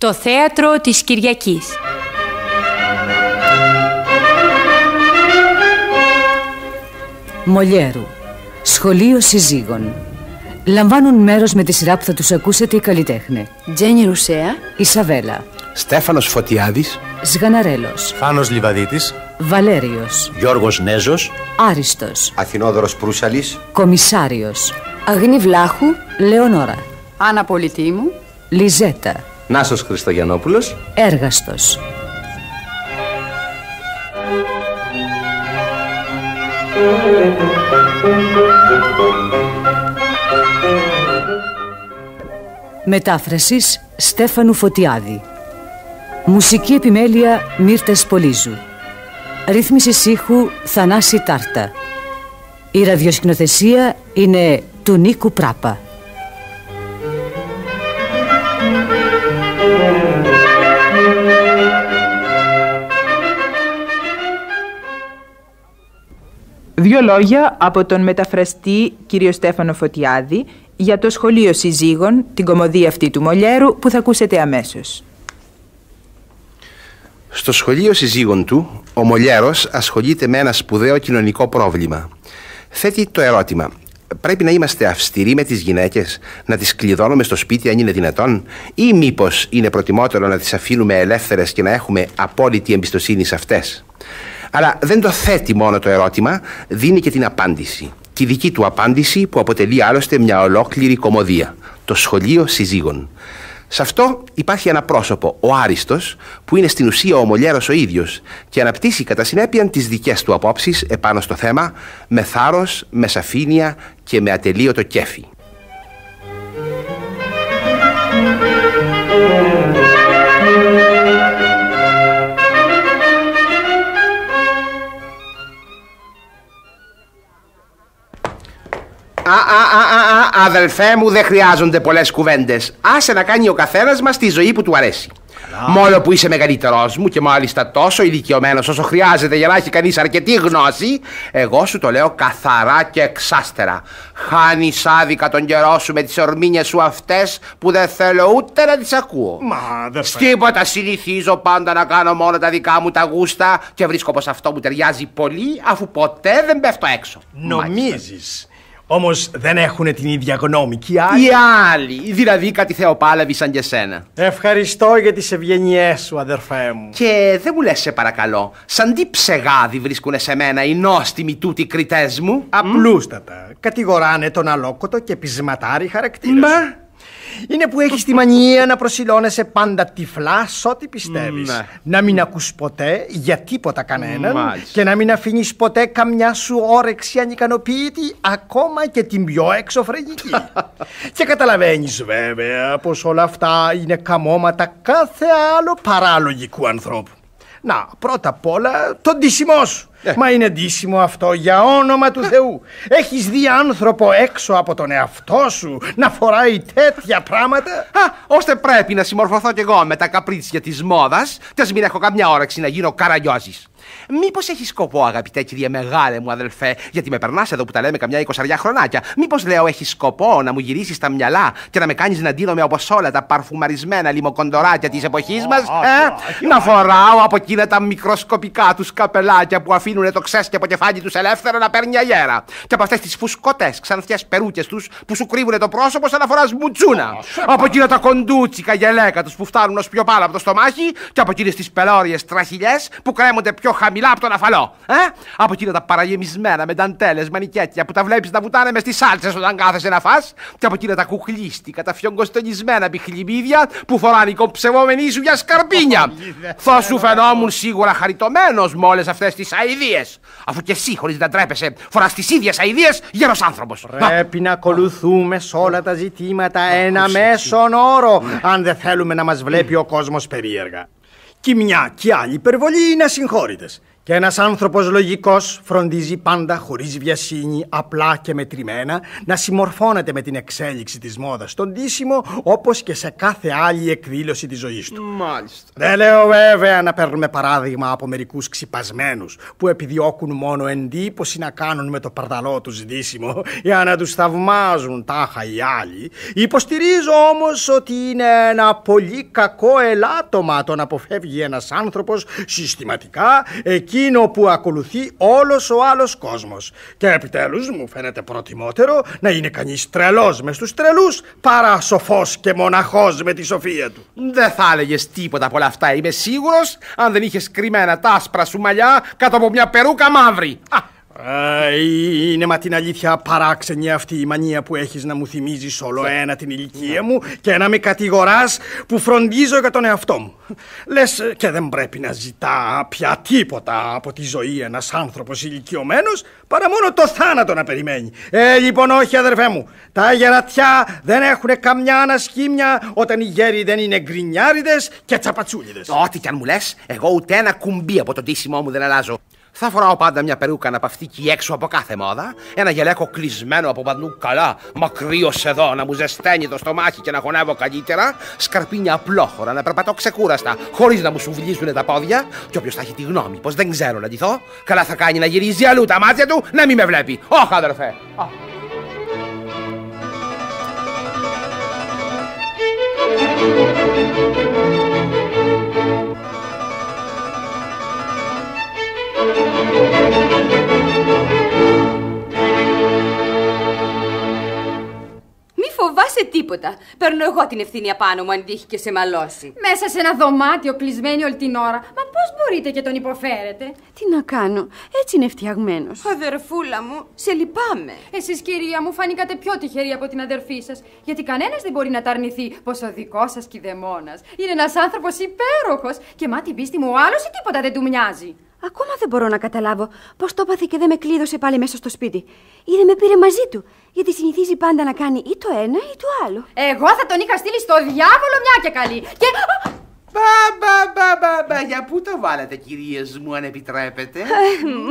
Το θέατρο της Κυριακής. Μολιέρου Σχολείο συζύγων. Λαμβάνουν μέρος με τη σειρά που θα τους ακούσετε οι καλλιτέχνε. Τζένι Ρουσέα. Ισαβέλα. Στέφανος Φωτιάδης. Σγαναρέλος. Φάνος Λιβαδίτης. Βαλέριος. Γιώργος Νέζος. Άριστος. Αθηνόδωρος Προύσαλης. Κομισάριος. Αγνή Βλάχου. Λεωνόρα. Άννα Πολιτήμου Λιζέτα Νάσος Χριστογιαννόπουλος Έργαστος. Μετάφρασης Στέφανου Φωτιάδη. Μουσική επιμέλεια Μύρτες Πολύζου Ρύθμιση ήχου Θανάση Τάρτα. Η ραδιοσκηνοθεσία είναι του Νίκου Πράπα Δύο λόγια από τον μεταφραστή κύριο Στέφανο Φωτιάδη για το σχολείο συζύγων, την κομμωδία αυτή του Μολιέρου που θα ακούσετε αμέσως. Στο σχολείο συζύγων του, ο Μολιέρος ασχολείται με ένα σπουδαίο κοινωνικό πρόβλημα. Θέτει το ερώτημα, πρέπει να είμαστε αυστηροί με τις γυναίκες, να τις κλειδώνουμε στο σπίτι αν είναι δυνατόν ή μήπως είναι προτιμότερο να τις αφήνουμε ελεύθερες και να έχουμε απόλυτη εμπιστοσύνη σε αυτές; Αλλά δεν το θέτει μόνο το ερώτημα, δίνει και την απάντηση. Τη δική του απάντηση που αποτελεί άλλωστε μια ολόκληρη κομμωδία. Το σχολείο συζύγων. Σε αυτό υπάρχει ένα πρόσωπο, ο Άριστος, που είναι στην ουσία ο Μολιέρος ο ίδιος και αναπτύσσει κατά συνέπεια τις δικές του απόψεις επάνω στο θέμα με θάρρος, με σαφήνεια και με ατελείωτο κέφι. Α, α, α, α, α, αδελφέ μου, δεν χρειάζονται πολλές κουβέντες. Άσε να κάνει ο καθένας μας τη ζωή που του αρέσει. Μόνο που είσαι μεγαλύτερός μου και μάλιστα τόσο ηλικιωμένος όσο χρειάζεται για να έχει κανείς αρκετή γνώση, εγώ σου το λέω καθαρά και εξάστερα. Χάνεις άδικα τον καιρό σου με τις ορμήνιες σου αυτές που δεν θέλω ούτε να τις ακούω. Μα αδερφέ Τίποτα συνηθίζω πάντα να κάνω μόνο τα δικά μου τα γούστα και βρίσκω πως αυτό μου ταιριάζει πολύ αφού ποτέ δεν πέφτω έξω. Νομίζεις Όμως δεν έχουν την ίδια γνώμη και οι άλλοι Οι άλλοι, δηλαδή κάτι θεοπάλευοι σαν και σένα. Ευχαριστώ για τις ευγενιές σου αδερφέ μου Και δεν μου λες σε παρακαλώ, σαν τι ψεγάδι βρίσκουνε σε μένα οι νόστιμοι τούτοι κριτές μου. Απλούστατα Κατηγοράνε τον αλόκοτο και πεισματάρι χαρακτήρας Μα. Σου. Είναι που έχεις τη μανία να προσιλώνεσαι πάντα τυφλά σ' ό,τι πιστεύεις. Ναι. Να μην ακούς ποτέ για τίποτα κανέναν Μάλιστα. και να μην αφήνεις ποτέ καμιά σου όρεξη ανικανοποίητη, ακόμα και την πιο εξωφρενική. και καταλαβαίνεις βέβαια πως όλα αυτά είναι καμώματα κάθε άλλο παράλογικού ανθρώπου. Να, πρώτα απ' όλα το ντύσιμό σου. Μα είναι ντύσιμο αυτό για όνομα του Θεού. Έχεις δει άνθρωπο έξω από τον εαυτό σου να φοράει τέτοια πράγματα; Α, ώστε πρέπει να συμμορφωθώ κι εγώ με τα καπρίτσια της μόδας και ας μην έχω καμιά όρεξη να γίνω καραγιόζης. Μήπως έχεις σκοπό, αγαπητέ κύριε μεγάλε μου αδελφέ, γιατί με περνάς εδώ που τα λέμε καμιά εικοσαριά χρονάκια. Μήπως λέω έχεις σκοπό να μου γυρίσεις τα μυαλά και να με κάνεις να ντύνομαι όπως όλα τα παρφουμαρισμένα λιμοκοντοράκια της εποχής μας, ε; Να φοράω από εκείνα τα μικροσκοπικά τους καπελάκια που αφήνουν το ξέσι από κεφάλι τους ελεύθερα να παίρνει αγέρα. Και από αυτές τις φουσκωτές ξανθιές περούκες τους που σου κρύβουν το πρόσωπο σαν να φοράς μουτσούνα. Από εκείνα τα κοντούτσικα γελέκα τους που φτάνουν ως πιο πάνω από το στομάχι και από εκείνες τις πελώριες τραχυλιές που κρέμονται πιο χαμηλά από τον αφαλό. Ε; Από εκείνα τα παραγεμισμένα με νταντέλες, μανικέτια που τα βλέπεις να βουτάνε μες στις σάλτσες όταν κάθεσαι να φας και από εκείνα τα κουκλίστικα, τα φιογκοστονισμένα πιχλιμίδια που φοράνε οι κομψευόμενοι σου για σκαρπίνια. Θα σου φαινόμουν σίγουρα χαριτωμένος με όλες αυτές τις αηδίες. Αφού και εσύ χωρίς να τρέπεσαι φοράς τις ίδιες αηδίες γέρος άνθρωπος. Να, Πρέπει να ακολουθούμε σε όλα τα ζητήματα ένα μέσον όρο, αν δεν θέλουμε να μας βλέπει ο κόσμος περίεργα. Κι μια κι άλλη υπερβολή είναι ασυγχώρητες. Και ένας άνθρωπος λογικός φροντίζει πάντα χωρίς βιασύνη, απλά και μετρημένα, να συμμορφώνεται με την εξέλιξη της μόδας στον τίσιμο, όπως και σε κάθε άλλη εκδήλωση της ζωής του. Μάλιστα. Δεν λέω βέβαια να παίρνουμε παράδειγμα από μερικούς ξυπασμένους που επιδιώκουν μόνο εντύπωση να κάνουν με το παρταλό τους δίσιμο για να τους θαυμάζουν τάχα οι άλλοι. Υποστηρίζω όμως ότι είναι ένα πολύ κακό ελάττωμα το να αποφεύγει ένας άνθρωπος συστηματικά εκείνο που ακολουθεί όλος ο άλλος κόσμος. Και επιτέλους μου φαίνεται προτιμότερο να είναι κανείς τρελός μες στους τρελούς παρά σοφός και μοναχός με τη σοφία του. Δεν θα έλεγες τίποτα από όλα αυτά, είμαι σίγουρος, αν δεν είχες κρυμμένα τα άσπρα σου μαλλιά κάτω από μια περούκα μαύρη. Α, Α, είναι μα την αλήθεια παράξενη αυτή η μανία που έχεις να μου θυμίζεις όλο ένα την ηλικία μου και να με κατηγοράς που φροντίζω για τον εαυτό μου. Λες και δεν πρέπει να ζητά πια τίποτα από τη ζωή ένας άνθρωπος ηλικιωμένος παρά μόνο το θάνατο να περιμένει. Ε, λοιπόν όχι αδερφέ μου, τα γερατιά δεν έχουν καμιά ανασχήμια όταν οι γέροι δεν είναι γκρινιάριδες και τσαπατσούλιδες. Ό,τι κι αν μου λες, εγώ ούτε ένα κουμπί από το τίσιμό μου δεν αλλάζω. Θα φοράω πάντα μια περούκα αναπαυτική έξω από κάθε μόδα, ένα γελέκο κλεισμένο από παντού καλά, μακρύος εδώ να μου ζεσταίνει το στομάχι και να χωνεύω καλύτερα, σκαρπίνια απλόχωρα να περπατώ ξεκούραστα, χωρίς να μου σουβλίζουν τα πόδια. Και όποιος θα έχει τη γνώμη πως δεν ξέρω να ντυθώ, καλά θα κάνει να γυρίζει αλλού τα μάτια του να μην με βλέπει. Όχι, αδερφέ. Φοβάσαι τίποτα. Παίρνω εγώ την ευθύνη απάνω μου αν τύχει και σε μαλώσει. Μέσα σε ένα δωμάτιο κλεισμένη όλη την ώρα. Μα πώς μπορείτε και τον υποφέρετε; Τι να κάνω, έτσι είναι φτιαγμένος. Αδερφούλα μου, σε λυπάμαι. Εσείς, κυρία μου, φανήκατε πιο τυχεροί από την αδερφή σας. Γιατί κανένας δεν μπορεί να τα αρνηθεί πως ο δικός σας κηδεμόνας είναι ένας άνθρωπος υπέροχος. Και μα την πίστη μου, ο άλλος ή τίποτα δεν του μοιάζει. Ακόμα δεν μπορώ να καταλάβω πώς το έπαθε και δεν με κλείδωσε πάλι μέσα στο σπίτι. Ή δεν με πήρε μαζί του. Γιατί συνηθίζει πάντα να κάνει ή το ένα ή το άλλο. Εγώ θα τον είχα στείλει στο διάβολο μια και καλή. Και. Μπα, μπα, μπα, μπα, μπα. Για πού το βάλατε, κυρίες μου, αν επιτρέπετε;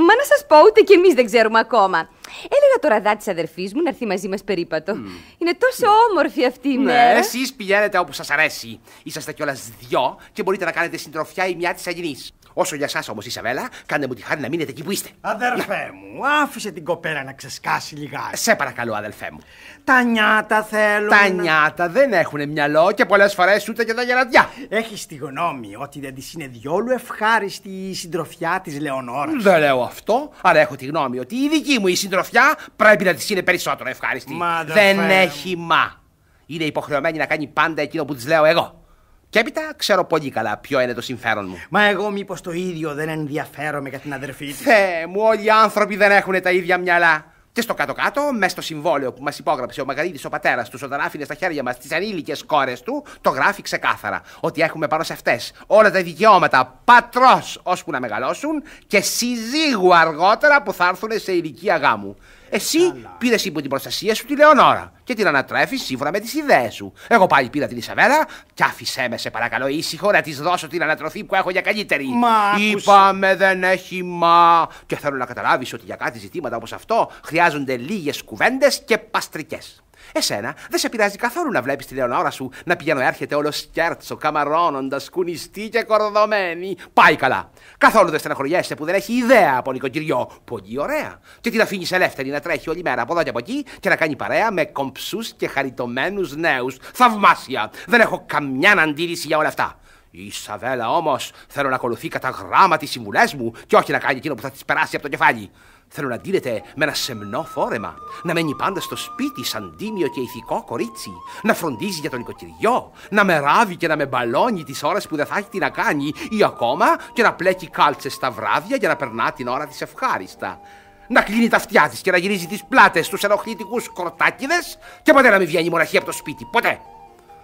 Μα να σας πω, ούτε κι εμείς δεν ξέρουμε ακόμα. Έλεγα το ραδά της αδερφής μου να έρθει μαζί μας περίπατο. Είναι τόσο όμορφη αυτή η Ναι, μέρα. εσείς πηγαίνετε όπου σας αρέσει. Είσαστε κιόλας δυο και μπορείτε να κάνετε συντροφιά η μια της αγενή. Όσο για εσάς όμως, Ισαβέλα, κάντε μου τη χάρη να μείνετε εκεί που είστε. Αδερφέ μου, άφησε την κοπέρα να ξεσκάσει λιγάκι. Σε παρακαλώ, αδελφέ μου. Τα νιάτα θέλουν. Τα νιάτα δεν έχουν μυαλό και πολλές φορές ούτε και τα γερατιά. Έχεις τη γνώμη ότι δεν της είναι διόλου ευχάριστη η συντροφιά της Λεωνόρας; Δεν λέω αυτό, αλλά έχω τη γνώμη ότι η δική μου η συντροφιά πρέπει να της είναι περισσότερο ευχάριστη. Μα, αδελφέ δεν μου. έχει μα. Είναι υποχρεωμένη να κάνει πάντα εκείνο που της λέω εγώ. Και έπειτα ξέρω πολύ καλά ποιο είναι το συμφέρον μου. Μα εγώ μήπως το ίδιο δεν ενδιαφέρομαι για την αδερφή της. Θεέ μου, όλοι οι άνθρωποι δεν έχουν τα ίδια μυαλά. Και στο κάτω-κάτω, μέσα στο συμβόλαιο που μας υπόγραψε ο Μαγαρίδης ο πατέρας του, όταν άφηνε στα χέρια μας τις ανήλικε κόρες του, το γράφει ξεκάθαρα. Ότι έχουμε πάνω σε αυτέ όλα τα δικαιώματα πατρός ώσπου να μεγαλώσουν και συζύγου αργότερα που θα έρθουν σε ηλικία γάμου. Εσύ πήρες υπό την προστασία σου τη Λεωνόρα και την ανατρέφεις σύμφωνα με τις ιδέες σου. Εγώ πάλι πήρα την Ισαβέλα και άφησέ με σε παρακαλώ ήσυχο να της δώσω την ανατροφή που έχω για καλύτερη. Μα, άκουσες. Είπαμε δεν έχει μα. Και θέλω να καταλάβεις ότι για κάτι ζητήματα όπως αυτό χρειάζονται λίγες κουβέντες και παστρικές. Εσένα δεν σε πειράζει καθόλου να βλέπεις τη Λεωνόρα σου να πηγαίνω έρχεται όλο σκέρτσο, καμαρώνοντας, κουνιστή και κορδωμένη. Πάει καλά. Καθόλου δεν στεναχωριέσαι που δεν έχει ιδέα από νοικοκυριό. Πολύ ωραία. Και την αφήνεις ελεύθερη να τρέχει όλη μέρα από εδώ και από εκεί και να κάνει παρέα με κομψούς και χαριτωμένους νέους. Θαυμάσια. Δεν έχω καμιά αντίρρηση για όλα αυτά. Η Ισαβέλα όμως θέλω να ακολουθεί κατά γράμμα τις συμβουλές μου και όχι να κάνει εκείνο που θα τη περάσει από το κεφάλι. Θέλω να ντύνεται με ένα σεμνό φόρεμα, να μένει πάντα στο σπίτι σαν τίμιο και ηθικό κορίτσι, να φροντίζει για τον οικοκυριό, να με ράβει και να με μπαλώνει τις ώρες που δεν θα έχει τι να κάνει ή ακόμα και να πλέκει κάλτσες στα βράδια για να περνά την ώρα της ευχάριστα. Να κλείνει τα αυτιά της και να γυρίζει τις πλάτες στους ενοχλητικούς κορτάκιδες και ποτέ να μην βγαίνει μοναχή από το σπίτι, ποτέ.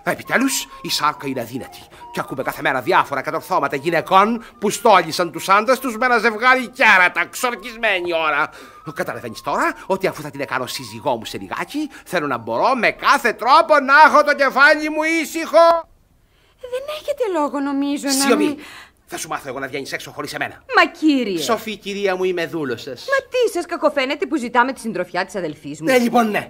Επιτέλους, η σάρκα είναι αδύνατη. Και ακούμε κάθε μέρα διάφορα κατορθώματα γυναικών που στόλισαν τους άντρες τους με ένα ζευγάρι κέρατα, ξορκισμένη ώρα. Καταλαβαίνεις τώρα ότι αφού θα την κάνω σύζυγό μου σε λιγάκι, θέλω να μπορώ με κάθε τρόπο να έχω το κεφάλι μου ήσυχο. Δεν έχετε λόγο νομίζω να Σιωπή. μην... Θα σου μάθω εγώ να βγαίνεις έξω χωρίς εμένα. Μα κύριε. Σοφή, κυρία μου, είμαι δούλο σα. Μα τι σα κακοφαίνεται που ζητάμε τη συντροφιά της αδελφής μου. Ναι, λοιπόν, ναι.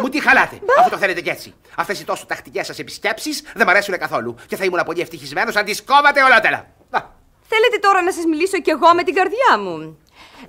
Μου τι χαλάτε, αφού το θέλετε κι έτσι. Αυτές οι τόσο τακτικές σας επισκέψεις δεν μ' αρέσουν καθόλου. Και θα ήμουν πολύ ευτυχισμένος αν τις κόβατε ολότελα. Να. Θέλετε τώρα να σας μιλήσω κι εγώ με την καρδιά μου.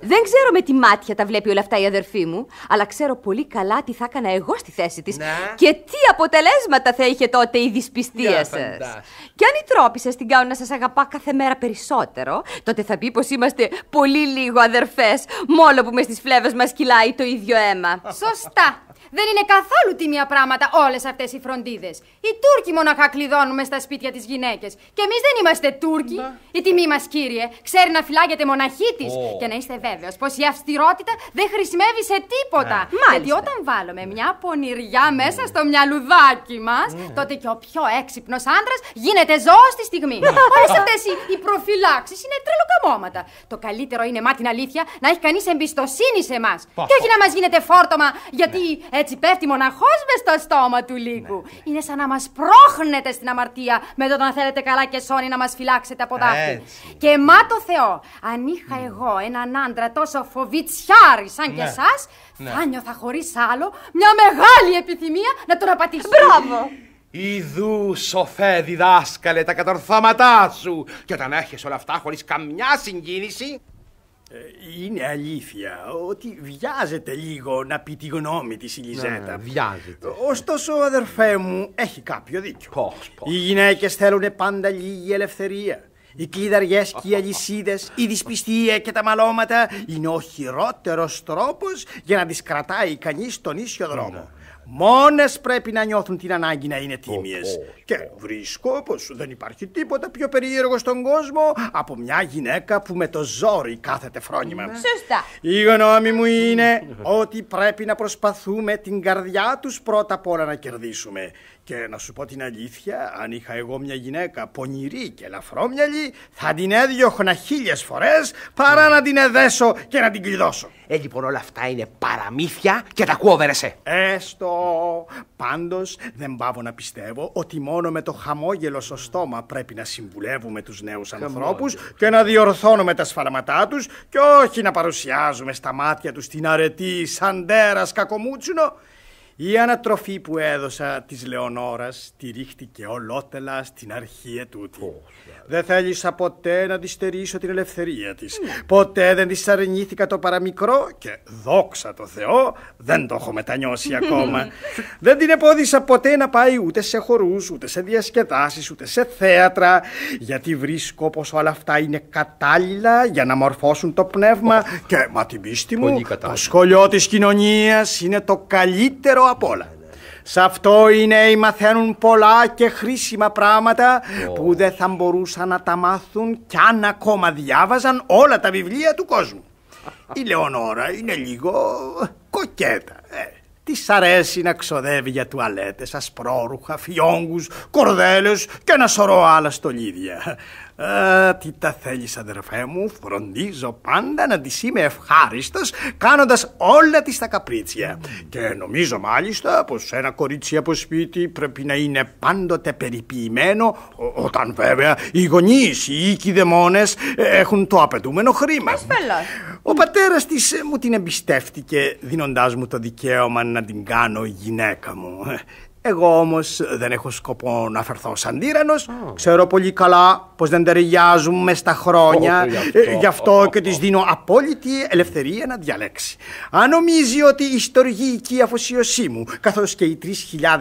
Δεν ξέρω με τι μάτια τα βλέπει όλα αυτά η αδερφή μου, αλλά ξέρω πολύ καλά τι θα έκανα εγώ στη θέση της Να. και τι αποτελέσματα θα είχε τότε η δυσπιστία Για σας. φαντάσου. Και αν οι τρόποι σας την κάνουν να σας αγαπά κάθε μέρα περισσότερο, τότε θα πει πως είμαστε πολύ λίγο αδερφές, μόλο που με στις φλέβες μας κυλάει το ίδιο αίμα. Σωστά. Δεν είναι καθόλου τίμια πράγματα όλες αυτές οι φροντίδες. Οι Τούρκοι μοναχά κλειδώνουμε στα σπίτια τις γυναίκες. Και εμείς δεν είμαστε Τούρκοι. Η τιμή μας, κύριε, ξέρει να φυλάγεται μοναχή της. Και να είστε βέβαιος πως η αυστηρότητα δεν χρησιμεύει σε τίποτα. Μάλιστα. Γιατί όταν βάλουμε μια πονηριά μέσα στο μυαλουδάκι μας, τότε και ο πιο έξυπνος άντρα γίνεται ζώος στη στιγμή. Όλες αυτές οι, οι προφυλάξεις είναι τρελοκαμώματα. Το καλύτερο είναι, μα την αλήθεια, να έχει κανείς εμπιστοσύνη σε εμά. Και όχι να μας γίνεται φόρτωμα, γιατί έτσι πέφτει μοναχός μες στο στόμα του λύκου. Είναι σαν να μας πρόχνετε στην αμαρτία με το να θέλετε καλά και σώνει να μας φυλάξετε από δάχτυλ. Έτσι. Και μα το Θεό, αν είχα εγώ έναν άντρα τόσο φοβιτσιάρη σαν και εσάς, θα νιώθα χωρίς άλλο μια μεγάλη επιθυμία να τον απατήσω. Μπράβο! Ιδού, σοφέ, διδάσκαλε τα κατορθώματά σου. Και όταν έχεις όλα αυτά χωρίς καμιά συγκίνηση. Είναι αλήθεια ότι βιάζεται λίγο να πει τη γνώμη της η Λιζέτα. βιάζεται. Ωστόσο, αδερφέ μου, έχει κάποιο δίκιο. Πώς, πώς. Οι γυναίκες θέλουν πάντα λίγη ελευθερία. Οι κλειδαριές και οι αλυσίδες, η δυσπιστία και τα μαλώματα είναι ο χειρότερος τρόπος για να τις κρατάει κανείς στον ίσιο δρόμο. Μόνες πρέπει να νιώθουν την ανάγκη να είναι τίμιες. Και βρίσκω πως δεν υπάρχει τίποτα πιο περίεργο στον κόσμο από μια γυναίκα που με το ζόρι κάθεται φρόνημα. Σωστά. Η γνώμη μου είναι ότι πρέπει να προσπαθούμε την καρδιά τους πρώτα απ' όλα να κερδίσουμε. Και να σου πω την αλήθεια, αν είχα εγώ μια γυναίκα πονηρή και ελαφρόμυαλη, θα την έδιωχνα χίλιες φορές παρά να την εδέσω και να την κλειδώσω. Ε, λοιπόν, όλα αυτά είναι παραμύθια και τα ακούω βερεσέ. Έστω. Πάντως δεν πάω να πιστεύω ότι μόνο με το χαμόγελο στο στόμα πρέπει να συμβουλεύουμε τους νέους ανθρώπους και να διορθώνουμε τα σφαλματά τους και όχι να παρουσιάζουμε στα μάτια τους την αρετή σαν τέρας κακομούτσουνο. Η ανατροφή που έδωσα της Λεωνόρας τη ρίχτηκε ολότελα στην αρχή ετούτη. Δεν θέλησα ποτέ να της στερήσω την ελευθερία της. Ποτέ δεν της αρνήθηκα το παραμικρό και δόξα τω Θεώ δεν το έχω μετανιώσει ακόμα. δεν την επόδισα ποτέ να πάει ούτε σε χορούς, ούτε σε διασκεδάσεις, ούτε σε θέατρα γιατί βρίσκω πως όλα αυτά είναι κατάλληλα για να μορφώσουν το πνεύμα και μα την πίστη μου Πολύ κατάλληλα. το σχολείο της κοινωνίας είναι το καλύτερο απ' όλα. Σε αυτό οι νέοι μαθαίνουν πολλά και χρήσιμα πράγματα που δεν θα μπορούσαν να τα μάθουν κι αν ακόμα διάβαζαν όλα τα βιβλία του κόσμου. Η Λεωνόρα είναι λίγο κοκέτα. Ε, της αρέσει να ξοδεύει για τουαλέτες, ασπρόρουχα, φιόγκους, κορδέλες και ένα σωρό άλλα στολίδια. Ε, τι τα θέλεις αδερφέ μου, φροντίζω πάντα να της είμαι ευχάριστος κάνοντας όλα της τα καπρίτσια. Και νομίζω μάλιστα πως ένα κορίτσι από σπίτι πρέπει να είναι πάντοτε περιποιημένο ο- όταν βέβαια οι γονείς, οι οικειδαιμόνες ε, έχουν το απαιτούμενο χρήμα. Ασφαλώς. Ο πατέρας της ε, μου την εμπιστεύτηκε δίνοντάς μου το δικαίωμα να την κάνω γυναίκα μου. Εγώ όμως δεν έχω σκοπό να φερθώ σαν τύρανος. Ξέρω πολύ καλά πως δεν ταιριάζουμε στα χρόνια. Ω, γι' αυτό. Ε, Γι' αυτό και της δίνω απόλυτη ελευθερία να διαλέξει. Αν νομίζει ότι η ιστορική αφοσίωσή μου, καθώς και οι 3.000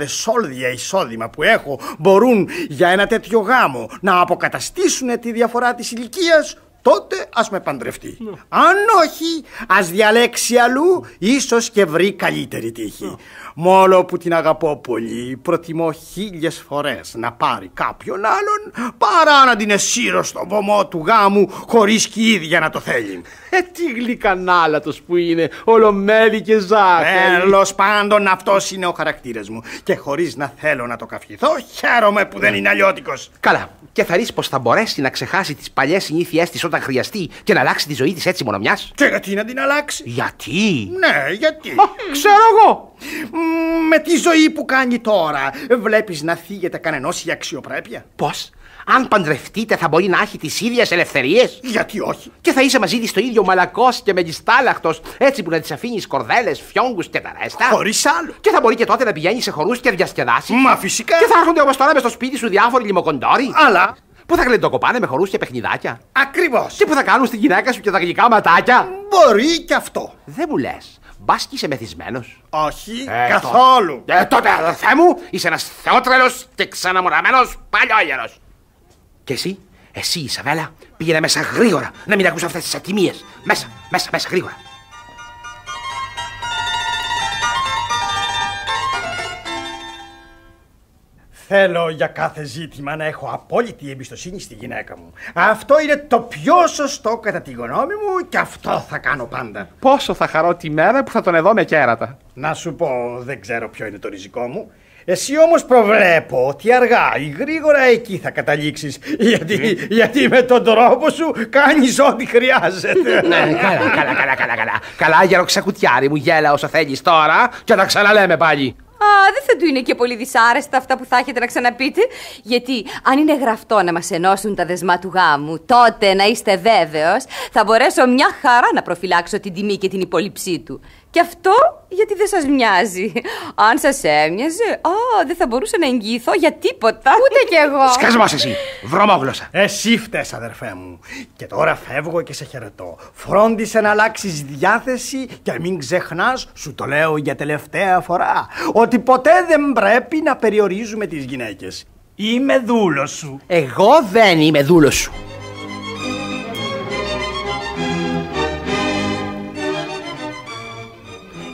σόλδια εισόδημα που έχω, μπορούν για ένα τέτοιο γάμο να αποκαταστήσουν τη διαφορά της ηλικίας, τότε ας με παντρευτεί. Αν όχι, ας διαλέξει αλλού, ίσως και βρει καλύτερη τύχη. Μόλο που την αγαπώ πολύ, προτιμώ χίλιες φορές να πάρει κάποιον άλλον, παρά να την εσύρω στο βωμό του γάμου, χωρίς και η ίδια να το θέλει. Ε, τι γλυκανάλατος που είναι, ολομέλη και ζάχαρη. Τέλος πάντων, αυτός είναι ο χαρακτήρας μου. Και χωρίς να θέλω να το καυχηθώ, χαίρομαι που δεν είναι αλλιώτικος. Καλά. Και θα ρίξει πως θα μπορέσει να ξεχάσει τις παλιές συνήθειές της όταν όταν χρειαστεί και να αλλάξει τη ζωή της έτσι μόνο μιας; Και γιατί να την αλλάξει; Γιατί; Ναι, γιατί. Μα, ξέρω εγώ. Μ, Με τη ζωή που κάνει τώρα, βλέπεις να θίγεται κανενός η αξιοπρέπεια; Πώς; Αν παντρευτείτε, θα μπορεί να έχει τις ίδιες ελευθερίες; Γιατί όχι. Και θα είσαι μαζί της το ίδιο μαλακός και μεγιστάλαχτος, έτσι που να τη αφήνεις κορδέλες, φιόγκους και τα ρέστα; Χωρίς άλλο. Και θα μπορεί και τότε να πηγαίνει σε χορούς και διασκεδάσεις; Μα φυσικά. Και θα έρχονται όπως τώρα με στο σπίτι σου διάφοροι λιμοκοντόροι; Αλλά, Που θα γλεντοκοπάνε με χορούς και παιχνιδάκια; ακριβώς. Και που θα κάνουν στην γυναίκα σου και τα γλυκά ματάκια; Μπορεί και αυτό. Δεν μου λες. Μπας και είσαι μεθυσμένος. Όχι, καθόλου. Ε, τότε, αδερφέ μου, είσαι ένας θεότρελος και ξαναμοραμένος παλιόγερος. Και εσύ, εσύ, Ισαβέλα, πήγαινε μέσα γρήγορα να μην ακούς αυτές τις ατιμίες. Μέσα, μέσα, μέσα, γρήγορα. Θέλω για κάθε ζήτημα να έχω απόλυτη εμπιστοσύνη στη γυναίκα μου. Αυτό είναι το πιο σωστό κατά τη γνώμη μου και αυτό θα κάνω πάντα. Πόσο θα χαρώ τη μέρα που θα τον εδώ με κέρατα. Να σου πω, δεν ξέρω ποιο είναι το ριζικό μου. Εσύ όμως προβλέπω ότι αργά ή γρήγορα εκεί θα καταλήξεις. Γιατί, γιατί με τον τρόπο σου κάνεις ό,τι χρειάζεται. Ναι, καλά, καλά, καλά, καλά, καλά. Καλά, γεροξακουτιάρι μου, γέλα όσο θέλεις τώρα και τα ξαναλέμε πάλι. Α, δεν θα του είναι και πολύ δυσάρεστα αυτά που θα έχετε να ξαναπείτε. Γιατί αν είναι γραφτό να μας ενώσουν τα δεσμά του γάμου, τότε να είστε βέβαιος, θα μπορέσω μια χαρά να προφυλάξω την τιμή και την υπόλοιψή του. Και αυτό γιατί δεν σας μοιάζει; Αν σας έμοιαζε, α, δεν θα μπορούσα να εγγυηθώ για τίποτα. Ούτε κι εγώ. Σκασμός εσύ, βρωμόγλωσσα. Εσύ φταίς αδερφέ μου. Και τώρα φεύγω και σε χαιρετώ. Φρόντισε να αλλάξεις διάθεση και μην ξεχνάς, σου το λέω για τελευταία φορά, ότι ποτέ δεν πρέπει να περιορίζουμε τις γυναίκες. Είμαι δούλος σου. Εγώ δεν είμαι δούλος σου.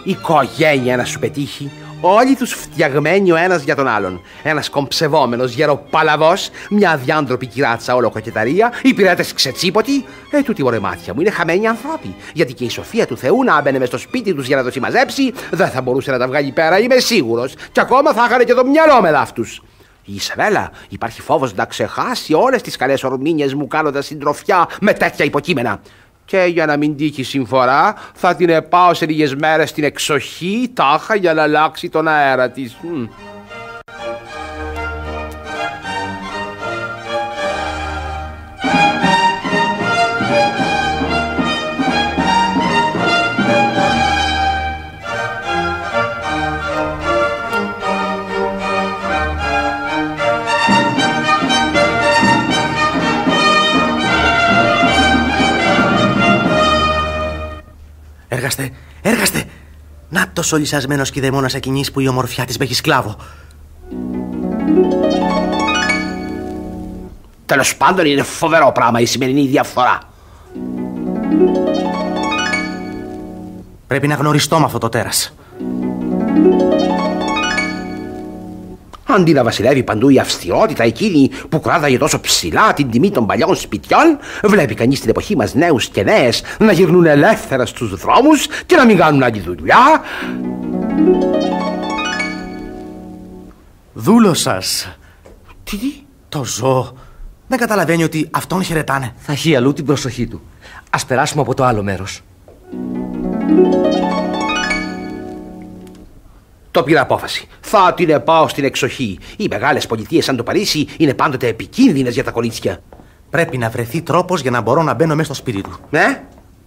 Οικογένεια να σου πετύχει, όλοι τους φτιαγμένοι ο ένας για τον άλλον. Ένας κομψευόμενος γεροπαλαβός, μια αδιάντροπη κυράτσα όλο κοκεταρία, οι πειρατές ξετσίποτοι. Ε, τούτοι μωρέ μάτια μου είναι χαμένοι άνθρωποι. Γιατί και η σοφία του Θεού να έμπαινε μες στο σπίτι τους για να το συμμαζέψει, δεν θα μπορούσε να τα βγάλει πέρα, είμαι σίγουρος. Και ακόμα θα είχαν και το μυαλό με λάφτους. Η Ισαβέλα, υπάρχει φόβος να ξεχάσει όλες τις καλές ορμήνιες μου κάνοντας συντροφιά με τέτοια υποκείμενα. Και για να μην τύχει συμφορά, θα την επάω σε λίγες μέρες στην εξοχή, τάχα για να αλλάξει τον αέρα της. Έργαστε, έργαστε! Να τος ο λυσασμένο κηδεμόνα εκείνη που η ομορφιά της με έχει σκλάβο. Τέλος πάντων είναι φοβερό πράγμα η σημερινή διαφθορά. Πρέπει να γνωριστώ με αυτό το τέρας. Αντί να βασιλεύει παντού η αυστηρότητα εκείνη που κράταγε τόσο ψηλά την τιμή των παλιών σπιτιών, βλέπει κανείς στην εποχή μας νέους και νέες να γυρνούν ελεύθερα στους δρόμους και να μην κάνουν άλλη δουλειά. Δούλο σας. Τι, τι, Το ζώο. Δεν καταλαβαίνει ότι αυτόν χαιρετάνε. Θα έχει αλλού την προσοχή του. Ας περάσουμε από το άλλο μέρος. Το πήρα απόφαση. Θα την πάω στην εξοχή. Οι μεγάλες πολιτείες σαν το Παρίσι είναι πάντοτε επικίνδυνες για τα κορίτσια. Πρέπει να βρεθεί τρόπος για να μπορώ να μπαίνω μέσα στο σπίτι του. Ναι,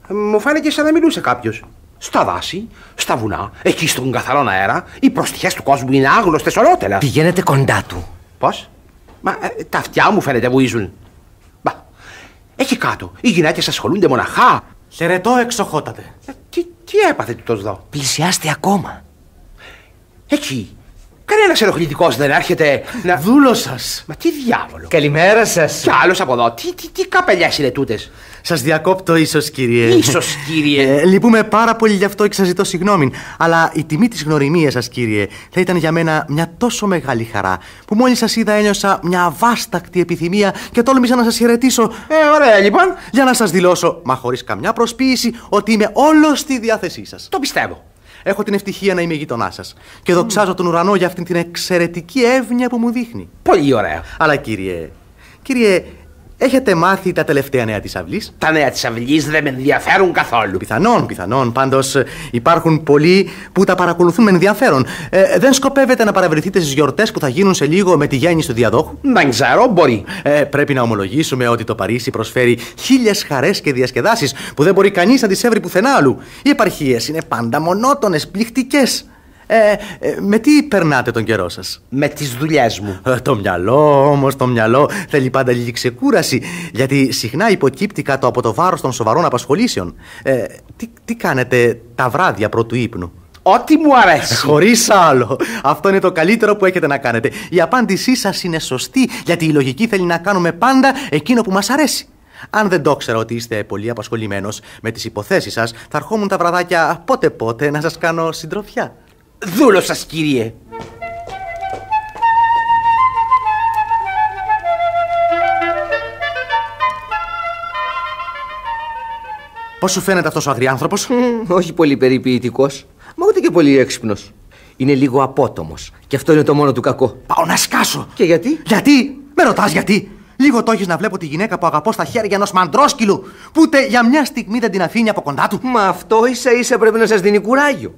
μου φάνηκε σαν να μιλούσε κάποιος. Στα δάση, στα βουνά, εκεί στον καθαρόν αέρα, οι προστιέ του κόσμου είναι άγνωστες ολότελα. Πηγαίνετε κοντά του. Πώς; Μα ε, τα αυτιά μου φαίνεται βουίζουν. Μπα. Εκεί κάτω, οι γυναίκες ασχολούνται μοναχά. Χαιρετώ, εξοχότατε. Ε, Τι, τι έπαθε του το δω. Πλησιάστε ακόμα. Εκεί. Κανένας ενοχλητικός δεν έρχεται να. Δούλος σας. Μα τι διάβολο. Καλημέρα σας. Κι άλλος από εδώ. Τι, τι, τι καπελιές είναι τούτες. Σας διακόπτω, ίσως κύριε. Ίσως, κύριε. Ε, λυπούμε πάρα πολύ γι' αυτό και σας ζητώ συγγνώμη. Αλλά η τιμή της γνωριμίας σας, κύριε, θα ήταν για μένα μια τόσο μεγάλη χαρά που μόλις σας είδα ένιωσα μια αβάστακτη επιθυμία και τόλμησα να σας χαιρετήσω. Ε, ωραία λοιπόν. Για να σας δηλώσω, μα χωρίς καμιά προσποίηση, ότι είμαι όλος στη διάθεσή σας. Το πιστεύω. Έχω την ευτυχία να είμαι γείτονά σας και δοξάζω τον ουρανό για αυτήν την εξαιρετική εύνοια που μου δείχνει. Πολύ ωραία. Αλλά κύριε, κύριε, Έχετε μάθει τα τελευταία νέα της αυλής; Τα νέα της αυλής δεν με ενδιαφέρουν καθόλου. Πιθανόν, πιθανόν. Πάντως υπάρχουν πολλοί που τα παρακολουθούν με ενδιαφέρον. Ε, δεν σκοπεύετε να παραβρεθείτε στις γιορτές που θα γίνουν σε λίγο με τη γέννηση του διαδόχου; Δεν ξέρω, μπορεί. Ε, πρέπει να ομολογήσουμε ότι το Παρίσι προσφέρει χίλιες χαρές και διασκεδάσεις που δεν μπορεί κανείς να τις έβρει πουθενά άλλου. Οι επαρχίες είναι πάντα μονότονες, πληκτικές. Ε, ε, με τι περνάτε τον καιρό σας, Με τις δουλειές μου. Ε, το μυαλό όμως, το μυαλό θέλει πάντα λίγη ξεκούραση. Γιατί συχνά υποκύπτει κάτω από το βάρος των σοβαρών απασχολήσεων. Ε, τι, τι κάνετε τα βράδια πρώτου ύπνου; Ό,τι μου αρέσει. Χωρίς άλλο. Αυτό είναι το καλύτερο που έχετε να κάνετε. Η απάντησή σας είναι σωστή, γιατί η λογική θέλει να κάνουμε πάντα εκείνο που μας αρέσει. Αν δεν το ήξερα ότι είστε πολύ απασχολημένος με τις υποθέσεις σας, θα ερχόμουν τα βραδάκια πότε πότε να σας κάνω συντροφιά. Δούλο σας, κύριε. Πώς σου φαίνεται αυτός ο αγριάνθρωπο, Όχι πολύ περιποιητικός, μα ούτε και πολύ έξυπνος. Είναι λίγο απότομος. Και αυτό είναι το μόνο του κακό. Πάω να σκάσω. Και γιατί; Γιατί, με ρωτάς γιατί; Λίγο το έχεις να βλέπω τη γυναίκα που αγαπώ στα χέρια ενός μαντρόσκυλου, που ούτε για μια στιγμή δεν την αφήνει από κοντά του. Μα αυτό ίσα ίσα πρέπει να σας δίνει κουράγιο.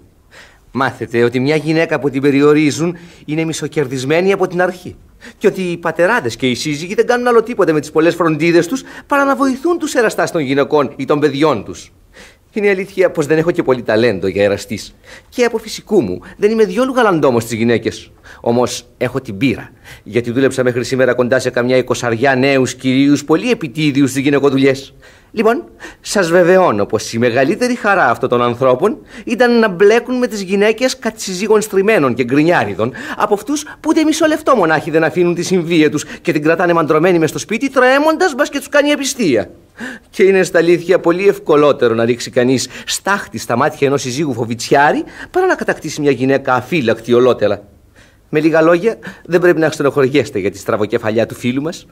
Μάθετε ότι μια γυναίκα που την περιορίζουν είναι μισοκερδισμένη από την αρχή. Και ότι οι πατεράδες και οι σύζυγοι δεν κάνουν άλλο τίποτα με τις πολλές φροντίδες τους παρά να βοηθούν τους εραστάς των γυναικών ή των παιδιών τους. Είναι αλήθεια πως δεν έχω και πολύ ταλέντο για εραστής. Και από φυσικού μου δεν είμαι διόλου γαλαντόμος στις γυναίκες. Όμως έχω την πείρα. Γιατί δούλεψα μέχρι σήμερα κοντά σε καμιά εικοσαριά νέους κυρίους πολύ επιτίδιους στις γυναικοδουλειές. Λοιπόν, σας βεβαιώνω πως η μεγαλύτερη χαρά αυτών των ανθρώπων ήταν να μπλέκουν με τις γυναίκες κατ' συζύγων στριμμένων και γκρινιάριδων από αυτούς που ούτε μισό λεπτό μονάχη δεν αφήνουν τη συμβία τους και την κρατάνε μαντρωμένη μες στο σπίτι, τρέμοντας μπας και τους κάνει επιστία. Και είναι στα αλήθεια πολύ ευκολότερο να ρίξει κανείς στάχτη στα μάτια ενός συζύγου φοβιτσιάρη παρά να κατακτήσει μια γυναίκα αφύλακτη ολότελα. Με λίγα λόγια, δεν πρέπει να στενοχωριέστε για τη στραβοκεφαλιά του φίλου μας.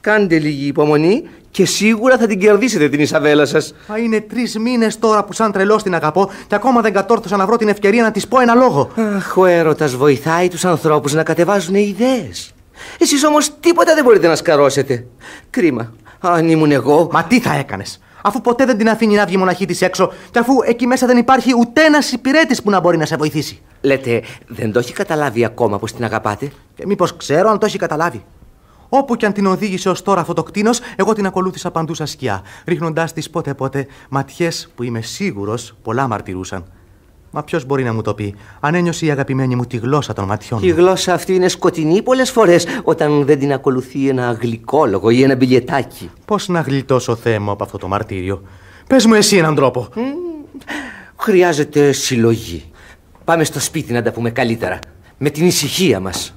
Κάντε λίγη υπομονή και σίγουρα θα την κερδίσετε την Ισαβέλα σας. Μα είναι τρεις μήνες τώρα που σαν τρελό την αγαπώ και ακόμα δεν κατόρθωσα να βρω την ευκαιρία να της πω ένα λόγο. Αχ, ο έρωτας βοηθάει τους ανθρώπους να κατεβάζουν ιδέες. Εσείς όμως τίποτα δεν μπορείτε να σκαρώσετε. Κρίμα. Αν ήμουν εγώ. Μα τι θα έκανες, αφού ποτέ δεν την αφήνει να βγει μοναχή της έξω, και αφού εκεί μέσα δεν υπάρχει ούτε ένας υπηρέτης που να μπορεί να σε βοηθήσει. Λέτε, δεν το έχει καταλάβει ακόμα πως την αγαπάτε; Και μήπως ξέρω αν το έχει καταλάβει. Όπου και αν την οδήγησε ως τώρα αυτό το κτίνο, εγώ την ακολούθησα παντού σαν σκιά, ρίχνοντάς της πότε πότε ματιές που είμαι σίγουρος πολλά μαρτυρούσαν. Μα ποιος μπορεί να μου το πει, αν ένιωσε η αγαπημένη μου τη γλώσσα των ματιών. Η γλώσσα αυτή είναι σκοτεινή πολλές φορές όταν δεν την ακολουθεί ένα γλυκόλογο ή ένα μπιλιετάκι. Πώς να γλιτώσω Θεέ μου από αυτό το μαρτύριο. Πες μου εσύ έναν τρόπο. Mm, χρειάζεται συλλογή. Πάμε στο σπίτι να τα πούμε καλύτερα. Με την ησυχία μας.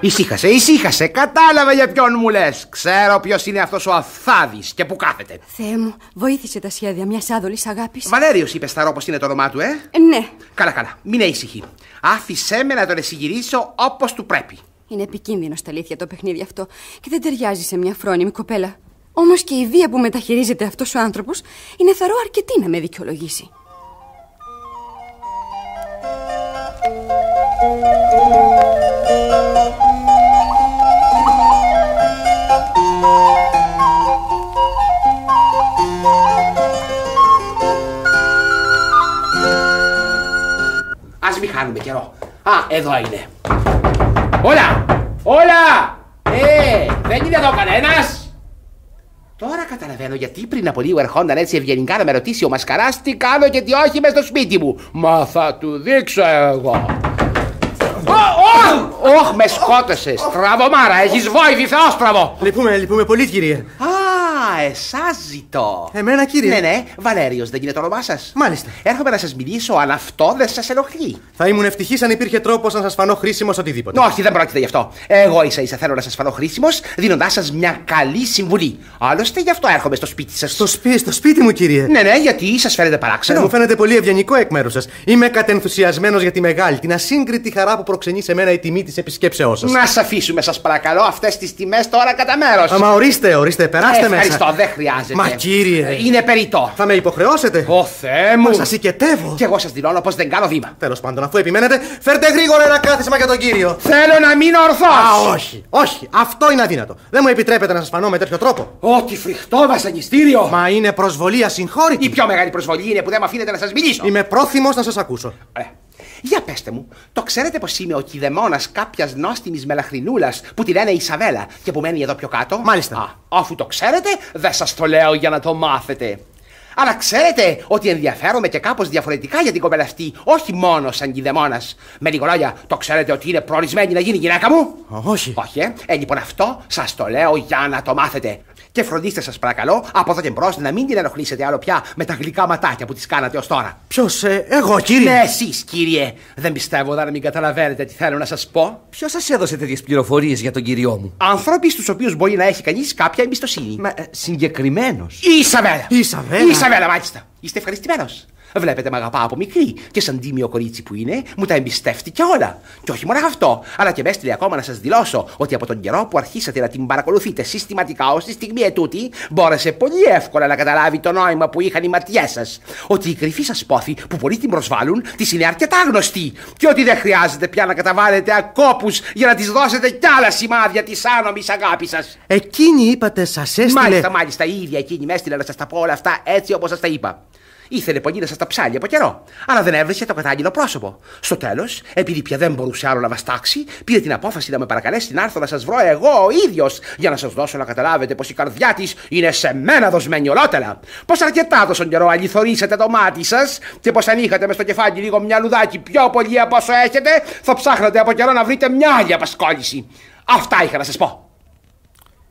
Ησύχασε, ησύχασε. Κατάλαβα για ποιον μου λες. Ξέρω ποιος είναι αυτός ο Αθάδης και που κάθεται. Θεέ μου, βοήθησε τα σχέδια μιας άδολης αγάπης. Βαλέριο είπες σταρό πω είναι το όνομά του, ε; Ναι. Καλά, καλά. Μην ήσυχη. Άφησέ με να τον εσυγυρίσω όπως του πρέπει. Είναι επικίνδυνος στα αλήθεια το παιχνίδι αυτό και δεν ταιριάζει σε μια φρόνιμη κοπέλα. Όμως και η βία που μεταχειρίζεται αυτός ο άνθρωπος είναι θαρό αρκετή να με δικαιολογήσει. Ας μην χάνουμε καιρό. Α, εδώ είναι. Όλα! Όλα! Ε, δεν είναι εδώ κανένας! Τώρα καταλαβαίνω γιατί πριν από λίγο ερχόνταν έτσι ευγενικά να με ρωτήσει ο Μασκαράς τι κάνω και τι όχι μες στο σπίτι μου. Μα θα του δείξω εγώ. Όχ, με σκότωσες. Στραβωμάρα, έχεις βόηδη θεόστραβο. Λυπούμε, λυπούμε πολύ, κύριε. Α, εσάς ζητώ. Εμένα, κύριε. Ναι, ναι, Βαλέριος, δεν είναι το όνομά σας. Μάλιστα. Έρχομαι να σας μιλήσω αν αυτό δεν σας ενοχλεί. Θα ήμουν ευτυχής αν υπήρχε τρόπος να σας φανώ χρήσιμος οτιδήποτε. Όχι, δεν πρόκειται γι' αυτό. Εγώ ίσα ίσα θέλω να σας φανώ χρήσιμος, δίνοντάς σας μια καλή συμβουλή. Άλλωστε γι' αυτό έρχομαι στο σπίτι σας. Στο, σπί, στο σπίτι μου, κύριε. Ναι, ναι, γιατί σας φαίνεται Ε, παράξενο. μου φαίνεται πολύ ευγενικό εκ μέρους σας. Είμαι κατενθουσιασμένος για τη μεγάλη, την ασύγκριτη χαρά που προξενεί σε μένα η τιμή της επισκέψεώς σας. Να σας αφήσουμε, σας παρακαλώ, αυτές τις τιμές τώρα κατά μέρος. Αμα ορίστε, ορίστε, περάστε Ευχαριστώ, μέσα. Δεν χρειάζεται. Μα κύριε. Είναι περιττό. Θα με υποχρεώσετε. Ω Θεέ μου. Μα σας οικετεύω. Και εγώ σας δηλώνω πως δεν κάνω βήμα. Τέλος πάντων, αφού επιμένετε, φέρτε γρήγορα ένα κάθισμα για τον κύριο. Θέλω να μείνω ορθό. Α, όχι, όχι, αυτό είναι αδύνατο. Δεν μου επιτρέπετε να σας φανώ με τέτοιο τρόπο. Ό,τι φρικτό βασανιστήριο. Μα είναι προσβολή ασυγχώρητη. Η πιο μεγάλη προσβολή είναι που δεν με αφήνετε να σας μιλήσω. Είμαι πρόθυμος να σας ακούσω. Ωραία. Για πέστε μου, το ξέρετε πως είμαι ο κηδεμόνας κάποιας νόστιμης μελαχρινούλας που τη λένε Ισαβέλα και που μένει εδώ πιο κάτω; Μάλιστα. Α, αφού το ξέρετε, δεν σας το λέω για να το μάθετε. Αλλά ξέρετε ότι ενδιαφέρομαι και κάπως διαφορετικά για την κοπέλα αυτή, όχι μόνο σαν κηδεμόνας. Με λίγο λόγια, το ξέρετε ότι είναι προορισμένη να γίνει γυναίκα μου; Όχι. Όχι, ε. ε λοιπόν αυτό σας το λέω για να το μάθετε. Και φροντίστε σας παρακαλώ από εδώ και μπρος να μην την ενοχλήσετε άλλο πια με τα γλυκά ματάκια που τη κάνατε ως τώρα. Ποιος, ε, εγώ, κύριε; Ναι, εσείς, κύριε. Δεν πιστεύω να μην καταλαβαίνετε τι θέλω να σας πω. Ποιος σας έδωσε τέτοιες πληροφορίες για τον κυριό μου; Άνθρωποι στους οποίους μπορεί να έχει κανείς κάποια εμπιστοσύνη. Μα ε, συγκεκριμένος. Η Ισαβέλα. Η Ισαβέλα. Η Ισαβέλα, μάλιστα. Είστε ευχαριστημένος. Βλέπετε, με αγαπά από μικρή και σαν τίμιο κορίτσι που είναι, μου τα εμπιστεύτηκε όλα. Και όχι μόνο αυτό, αλλά και με έστειλε ακόμα να σας δηλώσω ότι από τον καιρό που αρχίσατε να την παρακολουθείτε συστηματικά ως τη στιγμή ετούτη, μπόρεσε πολύ εύκολα να καταλάβει το νόημα που είχαν οι ματιές σας. Ότι οι κρυφοί σας πόθη που πολλοί την προσβάλλουν, της είναι αρκετά γνωστή. Και ότι δεν χρειάζεται πια να καταβάλλετε ακόπους για να της δώσετε κι άλλα σημάδια της άνομης αγάπης σας. Εκείνη είπατε, σας έστειλε. Μάλιστα, μάλιστα, η ίδια εκείνη με έστειλε να σας τα πω όλα αυτά έτσι όπως σας τα είπα. Ήθελε πολύ να σα τα ψάλει από καιρό, αλλά δεν έβρισε το κατάλληλο πρόσωπο. Στο τέλος, επειδή πια δεν μπορούσε άλλο να βαστάξει, πήρε την απόφαση να με παρακαλέσει να έρθω να σας βρω εγώ ο ίδιος, για να σας δώσω να καταλάβετε πως η καρδιά της είναι σε μένα δοσμένη ολότελα. Πως αρκετά τόσον καιρό αληθωρήσατε το μάτι σας και πως αν είχατε μες στο κεφάλι λίγο μια λουδάκι πιο πολύ από όσο έχετε, θα ψάχνατε από καιρό να βρείτε μια άλλη απασχόληση. Αυτά είχα να σας πω.